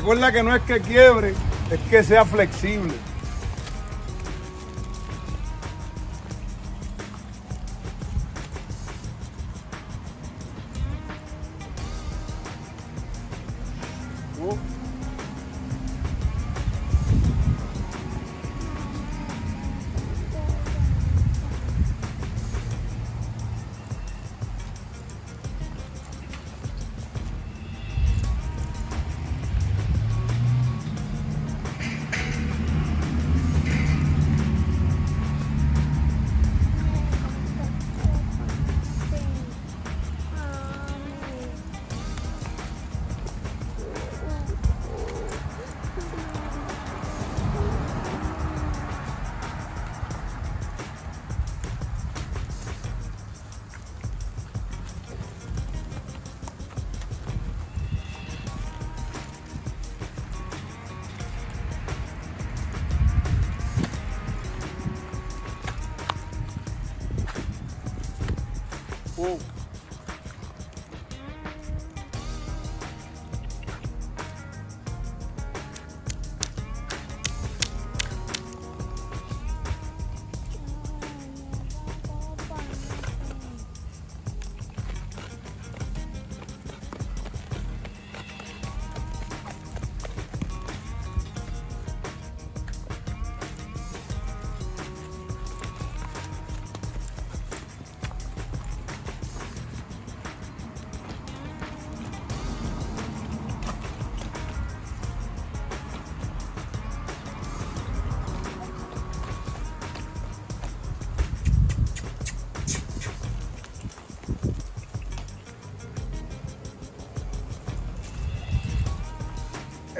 Recuerda que no es que quiebre, es que sea flexible. Oh.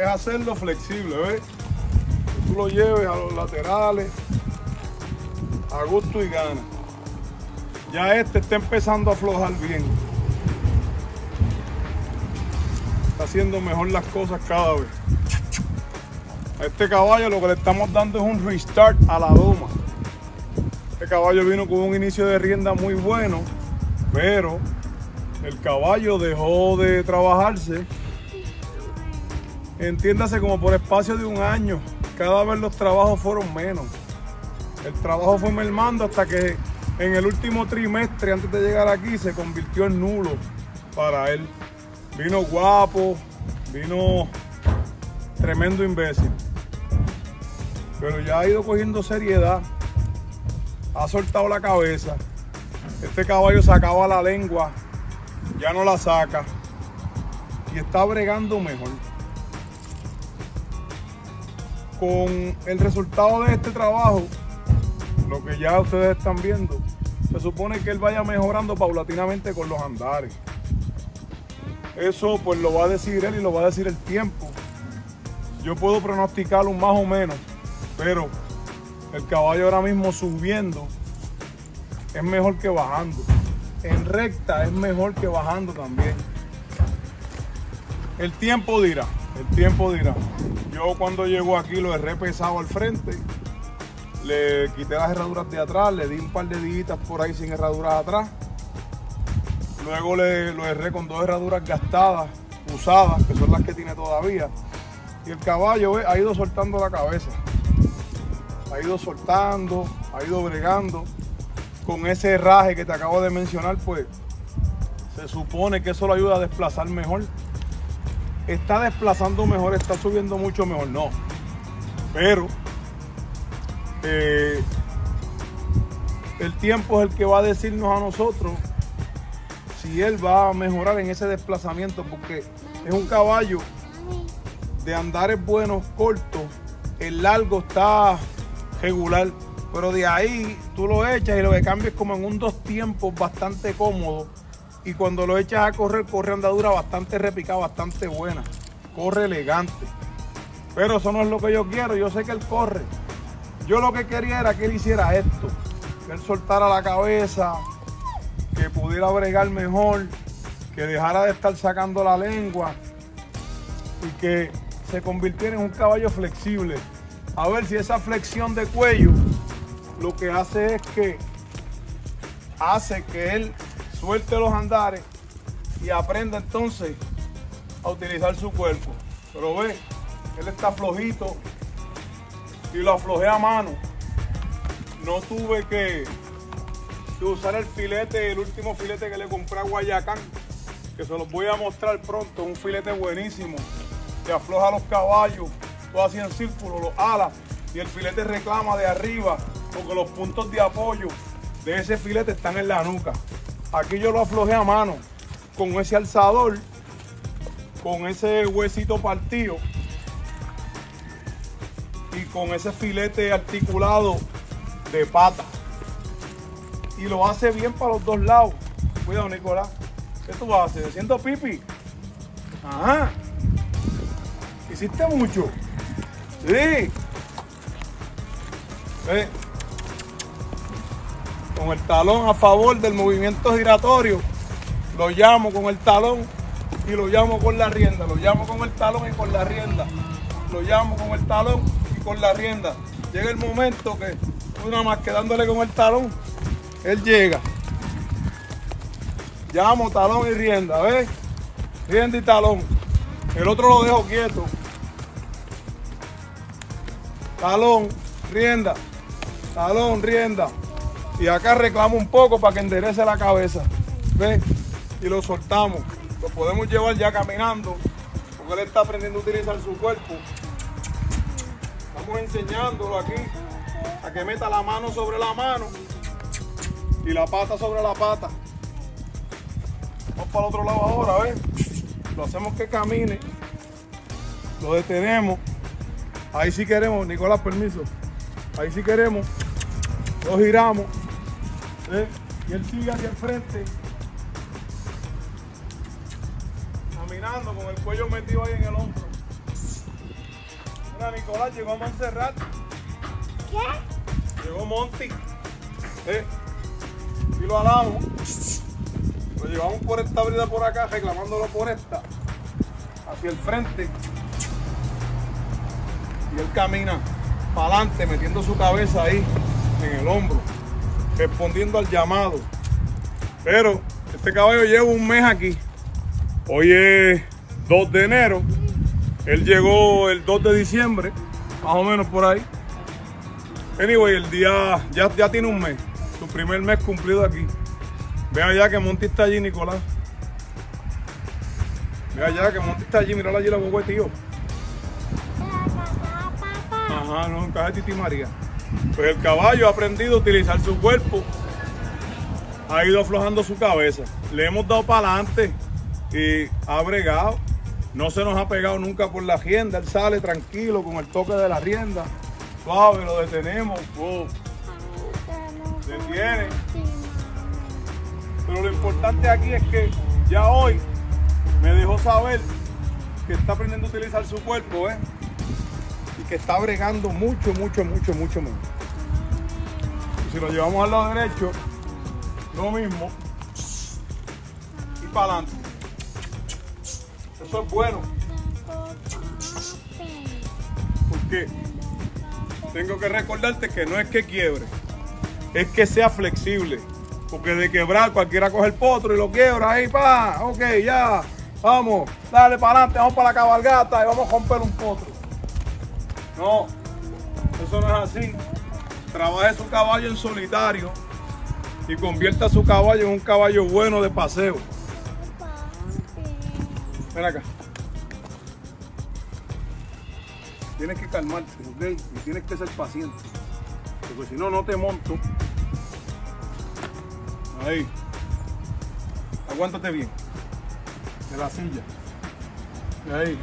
Es hacerlo flexible, ¿ves? Tú lo lleves a los laterales a gusto y gana. Ya este está empezando a aflojar bien. Está haciendo mejor las cosas cada vez. A este caballo lo que le estamos dando es un restart a la doma. Este caballo vino con un inicio de rienda muy bueno, pero el caballo dejó de trabajarse entiéndase como por espacio de un año. Cada vez los trabajos fueron menos. El trabajo fue mermando hasta que en el último trimestre, antes de llegar aquí, se convirtió en nulo para él. Vino guapo, vino tremendo imbécil. Pero ya ha ido cogiendo seriedad. Ha soltado la cabeza. Este caballo sacaba la lengua, ya no la saca. Y está bregando mejor con el resultado de este trabajo, lo que ya ustedes están viendo, se supone que él vaya mejorando paulatinamente con los andares. Eso pues lo va a decir él y lo va a decir el tiempo. Yo puedo pronosticarlo más o menos, pero el caballo ahora mismo subiendo es mejor que bajando. En recta es mejor que bajando también. El tiempo dirá, el tiempo dirá. Yo cuando llego aquí lo he repesado al frente, le quité las herraduras de atrás, le di un par de días por ahí sin herraduras atrás. Luego le, lo herré con dos herraduras gastadas, usadas, que son las que tiene todavía. Y el caballo ha ido soltando la cabeza. Ha ido soltando, ha ido bregando. Con ese herraje que te acabo de mencionar, pues se supone que eso lo ayuda a desplazar mejor está desplazando mejor, está subiendo mucho mejor, no. Pero eh, el tiempo es el que va a decirnos a nosotros si él va a mejorar en ese desplazamiento, porque es un caballo de andares buenos, cortos, el largo está regular, pero de ahí tú lo echas y lo que cambias como en un dos tiempos bastante cómodo y cuando lo echas a correr, corre andadura bastante repicada, bastante buena. Corre elegante. Pero eso no es lo que yo quiero, yo sé que él corre. Yo lo que quería era que él hiciera esto, que él soltara la cabeza, que pudiera bregar mejor, que dejara de estar sacando la lengua y que se convirtiera en un caballo flexible. A ver si esa flexión de cuello lo que hace es que hace que él suelte los andares y aprenda entonces a utilizar su cuerpo. Pero ve, él está flojito y lo aflojé a mano. No tuve que, usar el filete, el último filete que le compré a Guayacán, que se los voy a mostrar pronto. Un filete buenísimo que afloja los caballos, todo así en círculo, los alas y el filete reclama de arriba porque los puntos de apoyo de ese filete están en la nuca. Aquí yo lo aflojé a mano con ese alzador, con ese huesito partido y con ese filete articulado de pata. Y lo hace bien para los dos lados. Cuidado, Nicolás. ¿Qué tú vas a hacer? ¿Haciendo pipi? Ajá. ¿Hiciste mucho? Sí. Ve. Con el talón a favor del movimiento giratorio. Lo llamo con el talón y lo llamo con la rienda. Lo llamo con el talón y con la rienda. Lo llamo con el talón y con la rienda. Llega el momento que una más quedándole con el talón, él llega. Llamo talón y rienda, ¿ves? Rienda y talón. El otro lo dejo quieto. Talón, rienda, talón, rienda. Y acá reclamo un poco para que enderece la cabeza. ¿Ves? Y lo soltamos. Lo podemos llevar ya caminando. Porque él está aprendiendo a utilizar su cuerpo. Estamos enseñándolo aquí a que meta la mano sobre la mano y la pata sobre la pata. Vamos para el otro lado ahora, ¿ves? Lo hacemos que camine. Lo detenemos. Ahí sí queremos, Nicolás, permiso. Ahí sí queremos. Lo giramos. ¿Ves? Y él sigue hacia el frente. Caminando con el cuello metido ahí en el hombro. Mira, Nicolás llegó a Montserrat. ¿Qué? Llegó Monty. ¿eh? Y lo alamos. Lo llevamos por esta brida por acá, reclamándolo por esta. Hacia el frente. Y él camina para adelante, metiendo su cabeza ahí en el hombro. Respondiendo al llamado. Pero este caballo lleva un mes aquí. Hoy es 2 de enero. Él llegó el 2 de diciembre, más o menos por ahí. Anyway, el día ya, ya tiene un mes, su primer mes cumplido aquí. Ve allá que Monty está allí, Nicolás. Ve allá que Monty está allí, mira allí la boca tío. Ajá, no, en casa de Titi María. Pues el caballo ha aprendido a utilizar su cuerpo. Ha ido aflojando su cabeza. Le hemos dado para adelante y ha bregado. No se nos ha pegado nunca por la rienda. Él sale tranquilo con el toque de la rienda. Suave, lo detenemos. Oh, Detiene. Pero lo importante aquí es que ya hoy me dejó saber que está aprendiendo a utilizar su cuerpo, ¿eh? Que está bregando mucho, mucho, mucho, mucho menos. Y si lo llevamos al lado derecho, lo mismo. Y para adelante. Eso es bueno. Porque tengo que recordarte que no es que quiebre, es que sea flexible. Porque de quebrar cualquiera coge el potro y lo quiebra ahí, pa, ok, ya, vamos, dale para adelante, vamos para la cabalgata y vamos a romper un potro. No, eso no es así. Trabaje su caballo en solitario y convierta su caballo en un caballo bueno de paseo. Ven acá. Tienes que calmarte, ¿ok? Y tienes que ser paciente. Porque si no, no te monto. Ahí. Aguántate bien. De la silla. Ahí.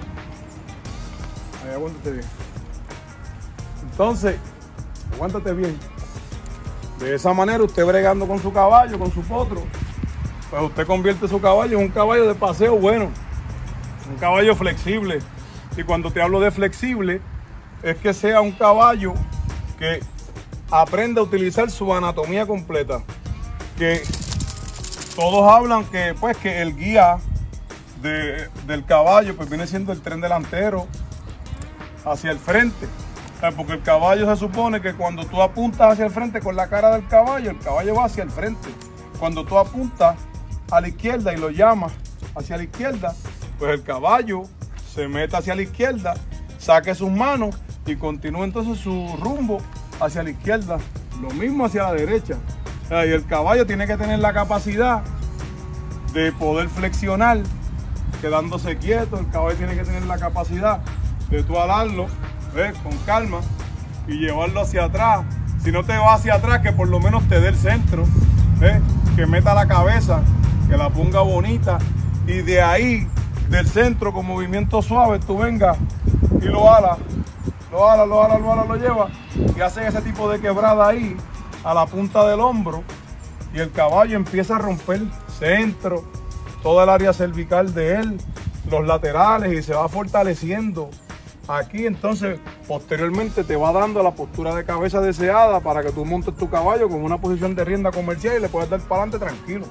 Ahí, aguántate bien. Entonces, aguántate bien. De esa manera, usted bregando con su caballo, con su potro, pues usted convierte su caballo en un caballo de paseo bueno. Un caballo flexible. Y cuando te hablo de flexible, es que sea un caballo que aprenda a utilizar su anatomía completa. Que todos hablan que, pues, que el guía de- del caballo pues, viene siendo el tren delantero hacia el frente. Porque el caballo se supone que cuando tú apuntas hacia el frente con la cara del caballo, el caballo va hacia el frente. Cuando tú apuntas a la izquierda y lo llamas hacia la izquierda, pues el caballo se meta hacia la izquierda, saque sus manos y continúe entonces su rumbo hacia la izquierda. Lo mismo hacia la derecha. Y el caballo tiene que tener la capacidad de poder flexionar quedándose quieto. El caballo tiene que tener la capacidad de tú alarlo con calma y llevarlo hacia atrás. Si no te va hacia atrás, que por lo menos te dé el centro, que meta la cabeza, que la ponga bonita y de ahí, del centro, con movimiento suave, tú vengas y lo alas, lo alas, lo alas, lo alas, lo lleva y hacen ese tipo de quebrada ahí a la punta del hombro y el caballo empieza a romper centro, toda el área cervical de él, los laterales y se va fortaleciendo. Aquí entonces posteriormente te va dando la postura de cabeza deseada para que tú montes tu caballo con una posición de rienda comercial y le puedes dar para adelante tranquilo.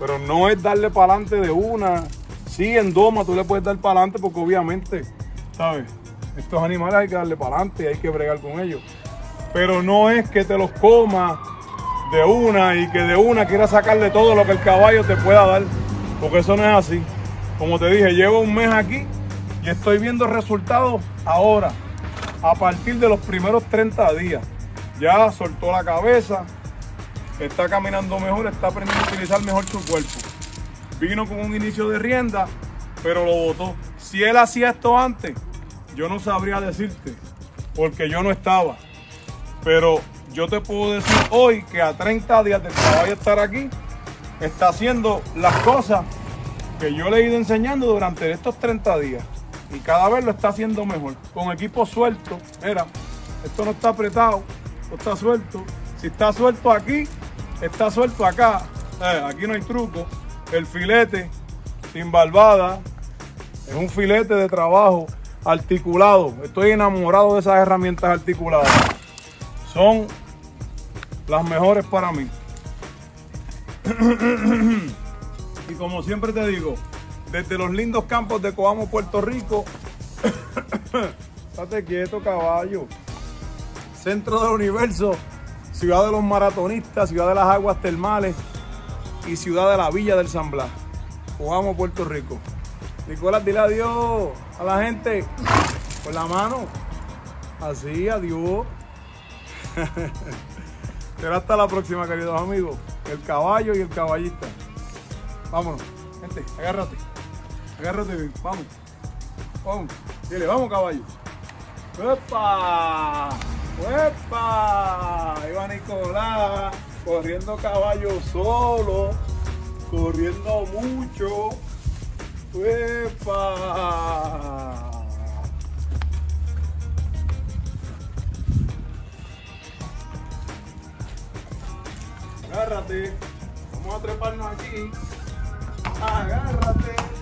Pero no es darle para adelante de una. Sí, en doma tú le puedes dar para adelante porque obviamente, ¿sabes? Estos animales hay que darle para adelante y hay que bregar con ellos. Pero no es que te los coma de una y que de una quieras sacarle todo lo que el caballo te pueda dar. Porque eso no es así. Como te dije, llevo un mes aquí estoy viendo resultados ahora, a partir de los primeros 30 días. Ya soltó la cabeza, está caminando mejor, está aprendiendo a utilizar mejor su cuerpo. Vino con un inicio de rienda, pero lo botó. Si él hacía esto antes, yo no sabría decirte, porque yo no estaba. Pero yo te puedo decir hoy que a 30 días de que vaya a estar aquí, está haciendo las cosas que yo le he ido enseñando durante estos 30 días. Y cada vez lo está haciendo mejor. Con equipo suelto, mira, esto no está apretado, esto está suelto. Si está suelto aquí, está suelto acá. Eh, aquí no hay truco. El filete sin barbada. Es un filete de trabajo articulado. Estoy enamorado de esas herramientas articuladas. Son las mejores para mí. y como siempre te digo, desde los lindos campos de Coamo, Puerto Rico, estate quieto caballo. Centro del universo, ciudad de los maratonistas, ciudad de las aguas termales y ciudad de la Villa del San Blas. Coamo, Puerto Rico. Nicolás, dile adiós a la gente con la mano. Así, adiós. Será hasta la próxima, queridos amigos. El caballo y el caballista. Vámonos. Gente, agárrate. Agárrate Vamos. Vamos. Dile, vamos, caballo. ¡Epa! ¡Epa! Ahí va Nicolás. Corriendo caballo solo. Corriendo mucho. ¡Epa! Agárrate. Vamos a treparnos aquí. Agárrate.